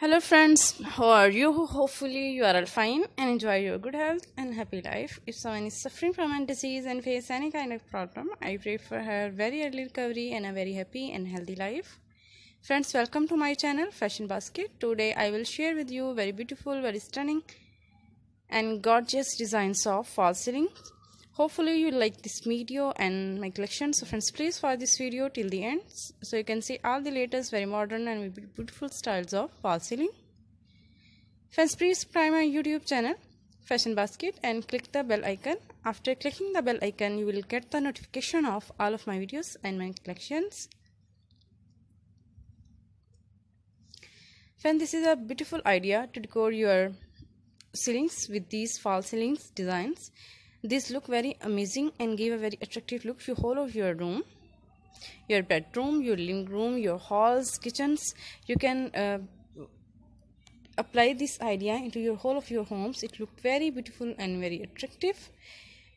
Hello, friends. How are you? Hopefully, you are all fine and enjoy your good health and happy life. If someone is suffering from a disease and face any kind of problem, I pray for her very early recovery and a very happy and healthy life. Friends, welcome to my channel Fashion Basket. Today, I will share with you very beautiful, very stunning, and gorgeous designs of false ceilings hopefully you like this video and my collection so friends please watch this video till the end. So you can see all the latest very modern and beautiful styles of false ceiling. Friends please subscribe my youtube channel fashion basket and click the bell icon. After clicking the bell icon you will get the notification of all of my videos and my collections. Friends this is a beautiful idea to decor your ceilings with these false ceilings designs this look very amazing and give a very attractive look to whole of your room your bedroom your living room your halls kitchens. You can uh, apply this idea into your whole of your homes. It look very beautiful and very attractive.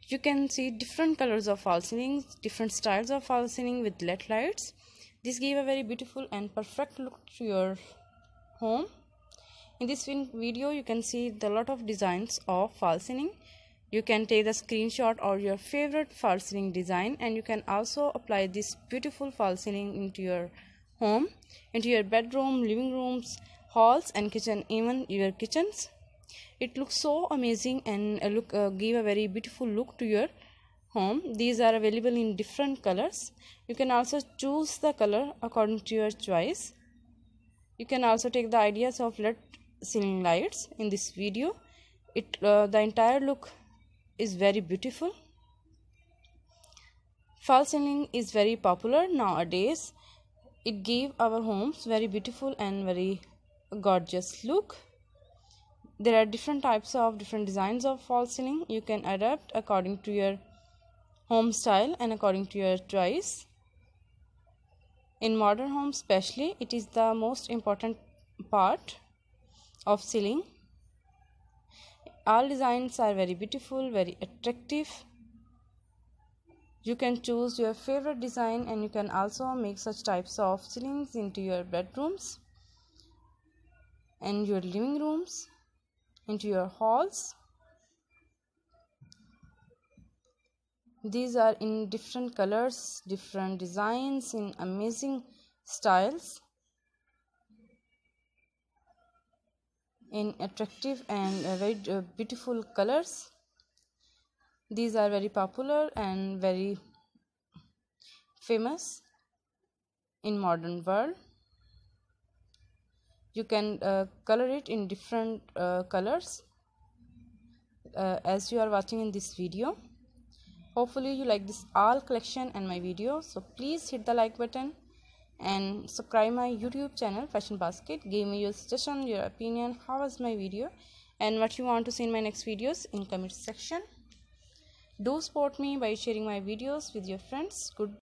You can see different colors of false ceilings different styles of false ceiling with led lights. This give a very beautiful and perfect look to your home. In this video you can see the lot of designs of false ceiling you can take the screenshot or your favorite false ceiling design and you can also apply this beautiful false ceiling into your home into your bedroom living rooms halls and kitchen even your kitchens. It looks so amazing and uh, look uh, give a very beautiful look to your home. These are available in different colors. You can also choose the color according to your choice. You can also take the ideas of led ceiling lights in this video. It uh, the entire look is very beautiful. False ceiling is very popular nowadays. It gives our homes very beautiful and very gorgeous look. There are different types of different designs of false ceiling. You can adapt according to your home style and according to your choice. In modern homes especially, it is the most important part of ceiling all designs are very beautiful very attractive. You can choose your favorite design and you can also make such types of ceilings into your bedrooms and your living rooms into your halls. These are in different colors different designs in amazing styles in attractive and uh, very uh, beautiful colors. These are very popular and very famous in modern world. You can uh, color it in different uh, colors uh, as you are watching in this video. Hopefully you like this all collection and my video so please hit the like button and subscribe my youtube channel fashion basket. Give me your suggestion your opinion. How was my video? And what you want to see in my next videos in comment section. Do support me by sharing my videos with your friends. Good